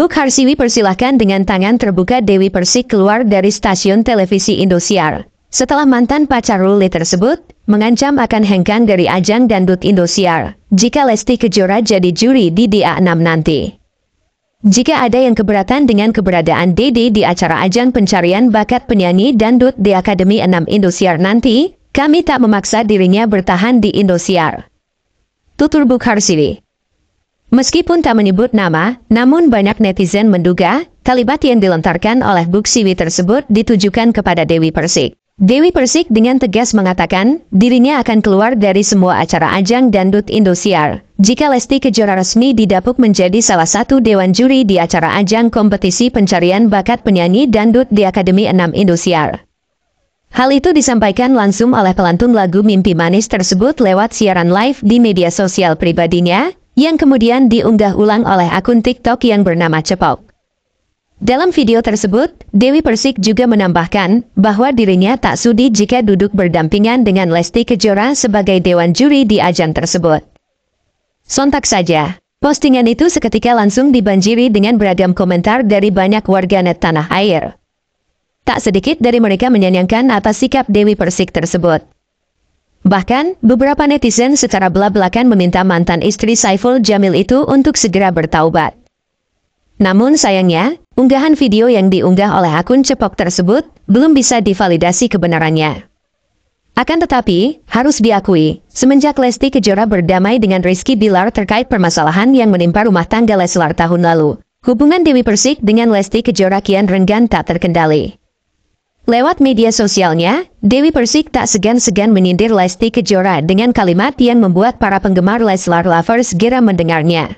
Buk Harsiwi persilahkan dengan tangan terbuka Dewi Persik keluar dari stasiun televisi Indosiar. Setelah mantan pacar Ruli tersebut, mengancam akan hengkang dari ajang Dandut Indosiar, jika Lesti Kejora jadi juri di DA6 nanti. Jika ada yang keberatan dengan keberadaan Dede di acara ajang pencarian bakat penyanyi Dandut di Akademi 6 Indosiar nanti, kami tak memaksa dirinya bertahan di Indosiar. Tutur Buk Harsiwi Meskipun tak menyebut nama, namun banyak netizen menduga kalimat yang dilontarkan oleh Buksiwi tersebut ditujukan kepada Dewi Persik. Dewi Persik dengan tegas mengatakan dirinya akan keluar dari semua acara ajang Dandut Indosiar. Jika Lesti Kejora resmi didapuk menjadi salah satu dewan juri di acara ajang kompetisi pencarian bakat penyanyi Dandut di Akademi 6 Indosiar. Hal itu disampaikan langsung oleh pelantun lagu Mimpi Manis tersebut lewat siaran live di media sosial pribadinya yang kemudian diunggah ulang oleh akun TikTok yang bernama Cepok. Dalam video tersebut, Dewi Persik juga menambahkan bahwa dirinya tak sudi jika duduk berdampingan dengan Lesti Kejora sebagai dewan juri di ajang tersebut. Sontak saja, postingan itu seketika langsung dibanjiri dengan beragam komentar dari banyak warganet tanah air. Tak sedikit dari mereka menyayangkan atas sikap Dewi Persik tersebut. Bahkan, beberapa netizen secara belak-belakan meminta mantan istri Saiful Jamil itu untuk segera bertaubat. Namun sayangnya, unggahan video yang diunggah oleh akun cepok tersebut belum bisa divalidasi kebenarannya. Akan tetapi, harus diakui, semenjak Lesti Kejora berdamai dengan Rizky Bilar terkait permasalahan yang menimpa rumah tangga Leslar tahun lalu, hubungan Dewi Persik dengan Lesti Kejora kian renggan tak terkendali. Lewat media sosialnya, Dewi Persik tak segan-segan menyindir Lesti Kejora dengan kalimat yang membuat para penggemar Leslar Lovers gera mendengarnya.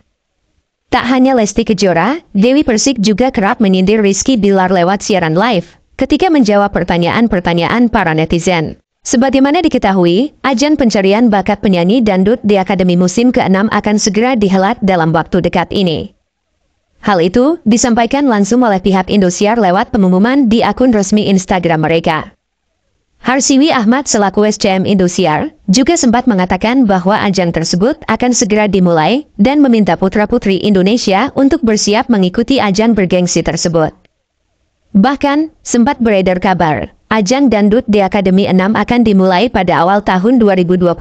Tak hanya Lesti Kejora, Dewi Persik juga kerap menyindir Rizky Bilar lewat siaran live ketika menjawab pertanyaan-pertanyaan para netizen. Sebagaimana diketahui, ajan pencarian bakat penyanyi dandut di Akademi Musim ke-6 akan segera dihelat dalam waktu dekat ini. Hal itu disampaikan langsung oleh pihak Indosiar lewat pengumuman di akun resmi Instagram mereka. Harsiwi Ahmad selaku SCM Indosiar juga sempat mengatakan bahwa ajang tersebut akan segera dimulai dan meminta putra-putri Indonesia untuk bersiap mengikuti ajang bergengsi tersebut. Bahkan, sempat beredar kabar, ajang dandut di Akademi 6 akan dimulai pada awal tahun 2024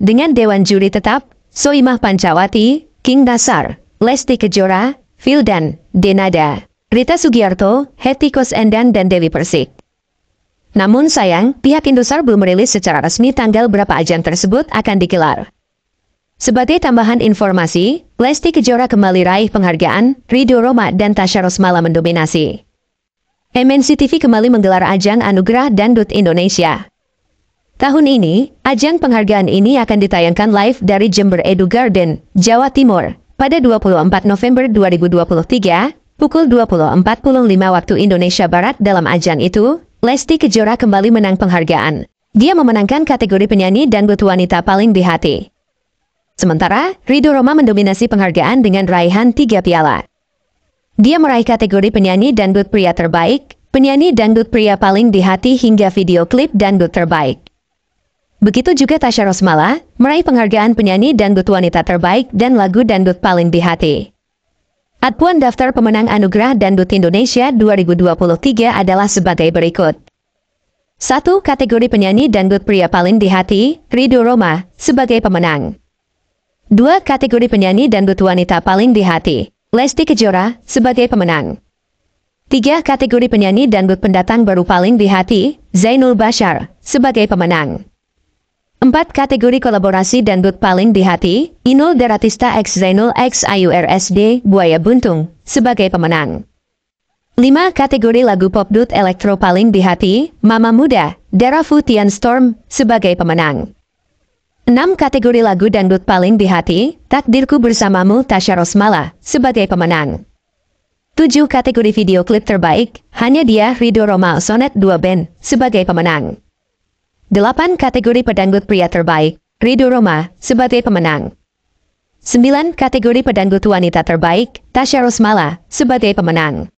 dengan Dewan Juri Tetap, Soimah Pancawati, King Nasar, Lesti Kejora, Fildan, Denada, Rita Sugiarto, Hetty Kosendan dan Dewi Persik. Namun sayang, pihak Indosar belum merilis secara resmi tanggal berapa ajang tersebut akan digelar. Sebagai tambahan informasi, Lesti Kejora kembali raih penghargaan, Rido Roma dan Tasha Rosmala mendominasi. MNC TV kembali menggelar ajang Anugerah Dandut Indonesia. Tahun ini, ajang penghargaan ini akan ditayangkan live dari Jember Edu Garden, Jawa Timur, pada 24 November 2023, pukul 20.45 waktu Indonesia Barat dalam ajang itu, Lesti Kejora kembali menang penghargaan. Dia memenangkan kategori penyanyi dan butuh wanita paling di hati. Sementara, Rido Roma mendominasi penghargaan dengan raihan tiga piala. Dia meraih kategori penyanyi dangdut pria terbaik, penyanyi dangdut pria paling di hati hingga video klip dangdut terbaik. Begitu juga Tasha Rosmala, meraih penghargaan penyanyi dangdut wanita terbaik dan lagu dangdut paling di hati. Adpuan daftar pemenang Anugerah Dangdut Indonesia 2023 adalah sebagai berikut. 1. Kategori penyanyi dangdut pria paling di hati, Rido Roma, sebagai pemenang. 2. Kategori penyanyi dangdut wanita paling di hati, Lesti Kejora, sebagai pemenang. 3. Kategori penyanyi dangdut pendatang baru paling di hati, Zainul Bashar, sebagai pemenang. 4 kategori kolaborasi dangdut paling di hati, Inul Daratista X Zainul X IURSD Buaya Buntung, sebagai pemenang. 5 kategori lagu pop dut elektro paling di hati, Mama Muda, Dara Futian Storm, sebagai pemenang. 6 kategori lagu dangdut paling di hati, Takdirku Bersamamu Tasha Rosmala, sebagai pemenang. 7 kategori video klip terbaik, Hanya Dia Rido Roma Sonet 2 Band, sebagai pemenang. 8 kategori pedangdut pria terbaik, Rido Roma, sebagai pemenang. 9 kategori pedangdut wanita terbaik, Tasha Rosmala, sebagai pemenang.